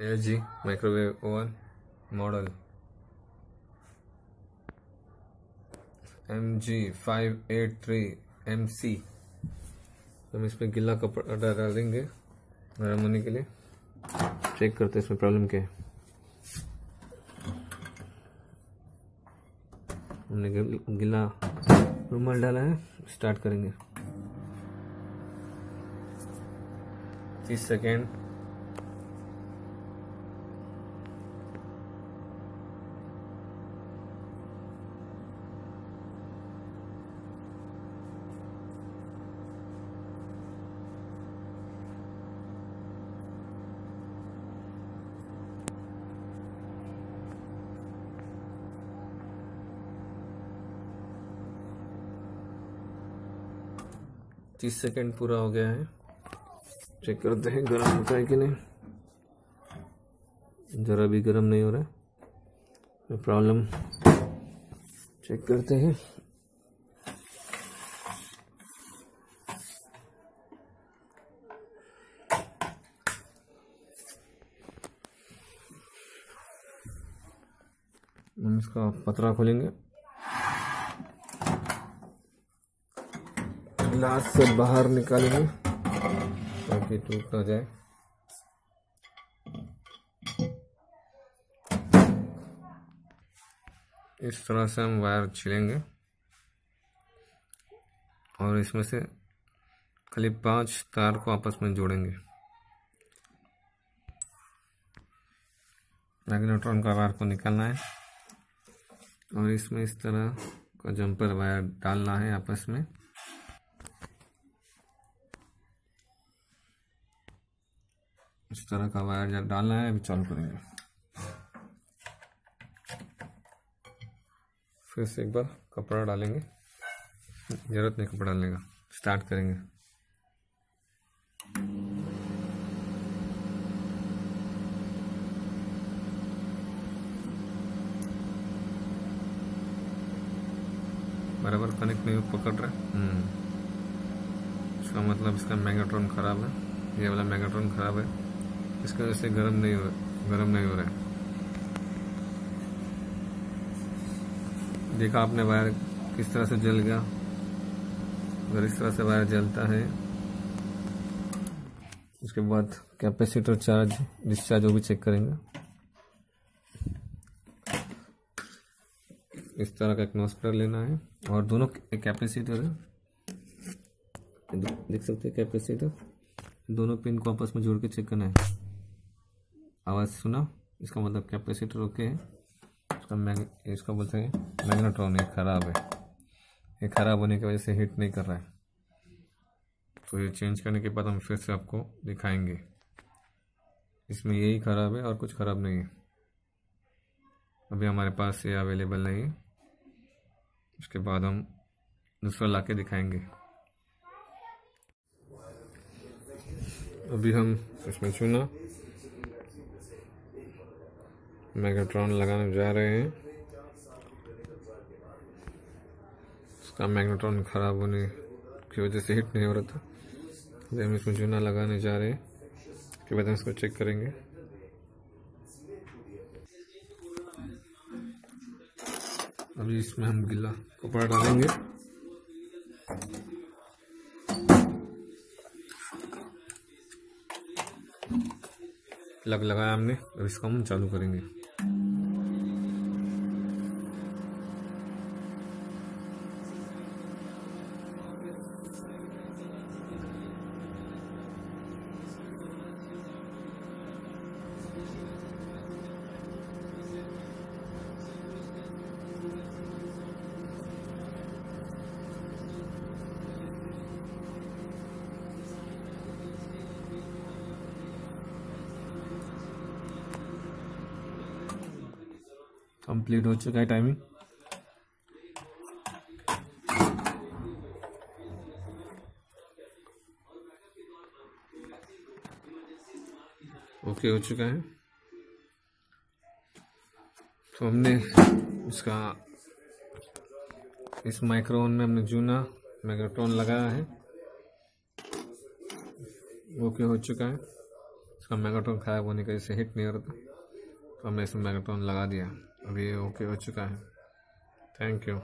L G microwave oven model M G five eight three M C हम इस पर गीला कपड़ा डालेंगे गर्म होने के लिए। चेक करते हैं इसमें प्रॉब्लम क्या है। हमने गीला रुमाल डाला है स्टार्ट करेंगे। तीस सेकेंड तीस सेकेंड पूरा हो गया है। चेक करते हैं, गर्म होता है कि नहीं। ज़रा भी गर्म नहीं हो रहा है। प्रॉब्लम चेक करते हैं। हम इसका पतरा खोलेंगे। गिलास से बाहर निकालेंगे, ताकि टूट ना जाए। इस तरह से हम वायर छिलेंगे, और इसमें से खाली पाँच तार को आपस में जोड़ेंगे। मैग्नेट्रॉन का वायर को निकालना है, और इसमें इस तरह का जंपर वायर डालना है आपस में। इस तरह का वायर जब डालना है, अभी चालू करेंगे। फिर से एक बार कपड़ा डालेंगे। ज़रूरत नहीं कपड़ा डालने का। स्टार्ट करेंगे। बराबर कनेक्ट नहीं पकड़ रहा है? इसका मतलब इसका मैगनेट्रॉन ख़राब है। ये वाला मैगनेट्रॉन ख़राब है। इसकी वजह से गर्म नहीं हो, गर्म नहीं हो रहा है। देखा आपने वायर किस तरह से जल गया? अगर इस तरह से वायर जलता है, उसके बाद कैपेसिटर चार्ज, डिस्चार्ज वो भी चेक करेंगे। इस तरह का एक लेना है, और दोनों कैपेसिटर है। देख सकते हैं कैपेसिटर? दोनों पिन को आपस में जोड़ के चेक करना है। आवाज़ सुना। इसका मतलब कैपेसिटर ओके है। इसका मैग, इसका बोलते हैं मैग्नेट्रॉन, ये ख़राब है। ये ख़राब होने की वजह से हिट नहीं कर रहा है। तो ये चेंज करने के बाद हम फिर से आपको दिखाएँगे। इसमें यही ख़राब है और कुछ ख़राब नहीं है। अभी हमारे पास ये अवेलेबल नहीं है। उसके बाद हम दूसरा ला दिखाएँगे। अभी हम इसमें चुना। मैग्नेट्रॉन लगाने जा रहे हैं। उसका मैग्नेट्रॉन ख़राब होने की वजह से हिट नहीं हो रहा था। तो हम इसमें चूना लगाने जा रहे हैं, उसके बाद हम इसको चेक करेंगे। अभी इसमें हम गिला कपड़ा डालेंगे। लग लगाया हमने, अब इसको हम चालू करेंगे। कंप्लीट हो चुका है टाइमिंग। ओके, हो चुका है। तो हमने इसका इस माइक्रोन में हमने जूना मैग्नेट्रॉन लगाया है। ओके, हो चुका है। इसका मैगाट्रॉन खराब होने का जैसे हिट नहीं हो रहा था। तो हमने इसमें मैगाट्रॉन लगा दिया। अभी ओके हो चुका है। Thank you